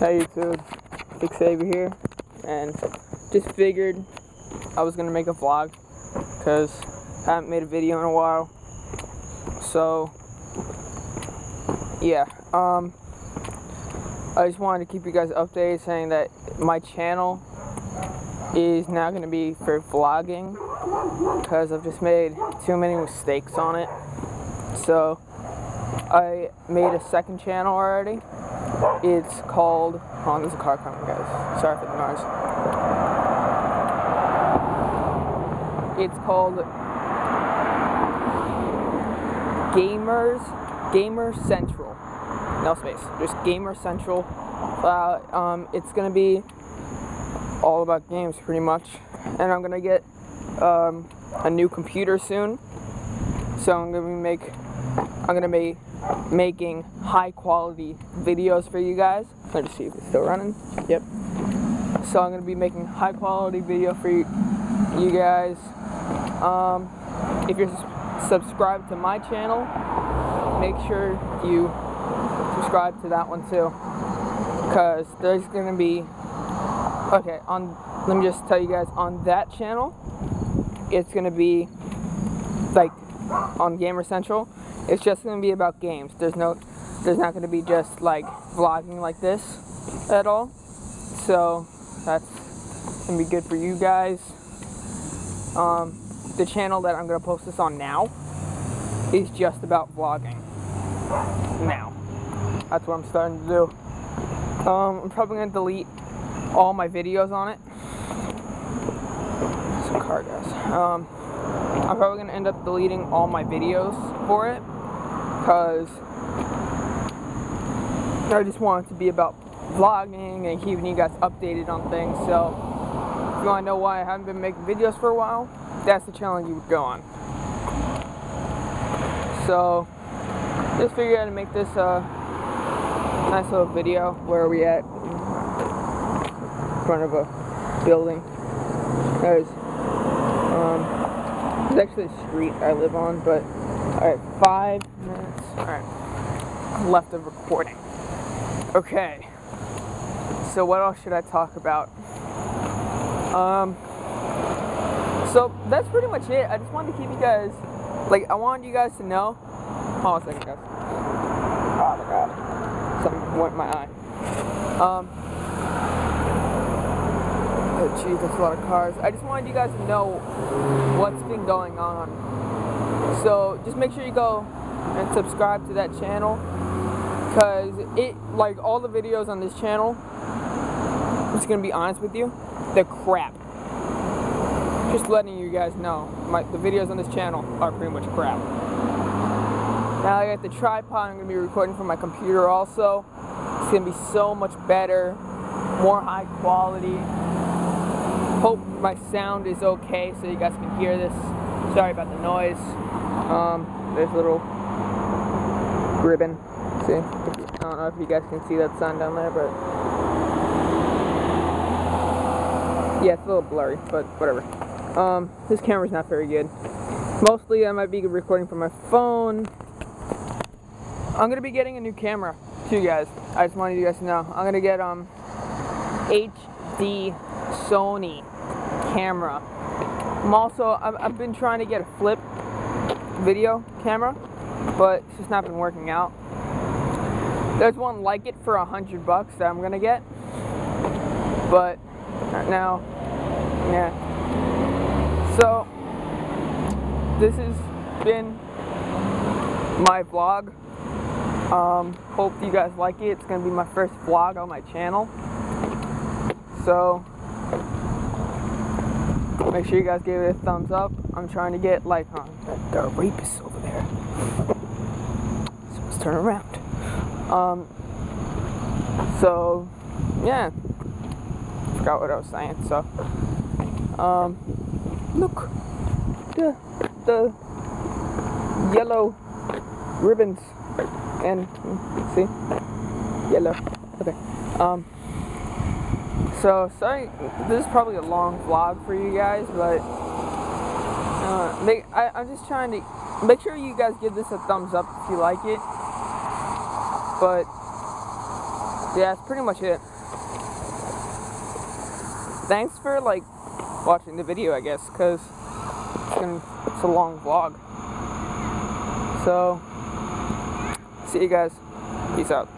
Hey YouTube, Big here, and just figured I was gonna make a vlog because I haven't made a video in a while. So yeah, um, I just wanted to keep you guys updated saying that my channel is now gonna be for vlogging because I've just made too many mistakes on it. So I made a second channel already it's called. Oh, there's a car coming, guys. Sorry for the noise. It's called Gamers Gamer Central. No space. Just Gamer Central. Uh, um, it's gonna be all about games, pretty much. And I'm gonna get um, a new computer soon. So I'm gonna make. I'm gonna make making high quality videos for you guys. Let's see if it's still running. Yep. So I'm going to be making high quality video for you, you guys. Um, if you're subscribed to my channel, make sure you subscribe to that one too. Because there's going to be, okay, on, let me just tell you guys, on that channel, it's going to be like on Gamer Central, it's just going to be about games. There's no, there's not going to be just like vlogging like this at all. So that's going to be good for you guys. Um, the channel that I'm going to post this on now is just about vlogging. Now. That's what I'm starting to do. Um, I'm probably going to delete all my videos on it. Some car guys. Um, I'm probably going to end up deleting all my videos for it because I just want it to be about vlogging and keeping you guys updated on things. So if you want to know why I haven't been making videos for a while, that's the challenge you would go on. So just figured to make this a nice little video. Where are we at? In front of a building. There's um, there's actually a street I live on, but alright, five. Alright. Left of recording. Okay. So what else should I talk about? Um so that's pretty much it. I just wanted to keep you guys like I wanted you guys to know. Hold on a second guys. Oh my god. Something went in my eye. Um Oh jeez, that's a lot of cars. I just wanted you guys to know what's been going on. So just make sure you go and subscribe to that channel. Cause it like all the videos on this channel, I'm just gonna be honest with you, they're crap. Just letting you guys know. My the videos on this channel are pretty much crap. Now I got the tripod, I'm gonna be recording from my computer also. It's gonna be so much better, more high quality hope my sound is okay so you guys can hear this. Sorry about the noise. Um, there's little ribbon. See? I don't know if you guys can see that sign down there, but yeah, it's a little blurry, but whatever. Um, this camera's not very good. Mostly I might be recording from my phone. I'm gonna be getting a new camera too, guys. I just wanted you guys to know. I'm gonna get um HD Sony camera. I'm also, I've, I've been trying to get a flip video camera, but it's just not been working out. There's one like it for a hundred bucks that I'm gonna get, but now, yeah. So, this has been my vlog. Um, hope you guys like it. It's gonna be my first vlog on my channel. So, Make sure you guys give it a thumbs up. I'm trying to get like uh, there are rapists over there. Turn around. Um. So yeah. Forgot what I was saying. So um. Look. The the yellow ribbons and see yellow. Okay. Um. So, sorry, this is probably a long vlog for you guys, but uh, make, I, I'm just trying to make sure you guys give this a thumbs up if you like it. But yeah, that's pretty much it. Thanks for like watching the video, I guess, because it's, it's a long vlog. So, see you guys. Peace out.